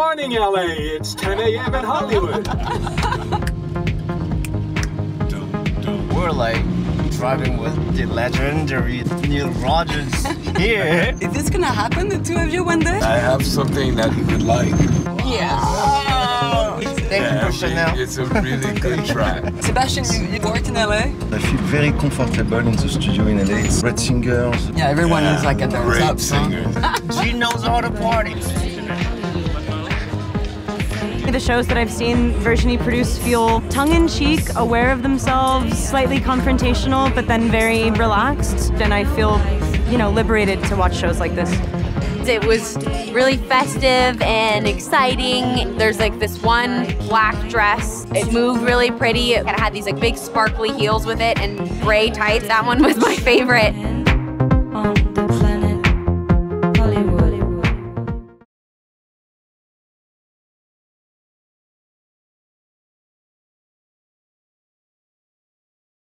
morning, LA. It's 10 a.m. in Hollywood. We're like driving with the legendary Nile Rodgers here. Is this gonna happen, the two of you, one day? I have something that you would like. Oh, thank you for Chanel. It's a really good track. Sébastien, you, you worked in LA? I feel very comfortable in the studio in LA. It's great singers. Yeah, everyone is like at their top. huh? singers. She knows all the parties. The shows that I've seen Virginie produce feel tongue in cheek, aware of themselves, slightly confrontational, but then very relaxed. And I feel, you know, liberated to watch shows like this. It was really festive and exciting. There's like this one black dress. It moved really pretty. It had these like big sparkly heels with it and gray tights. That one was my favorite.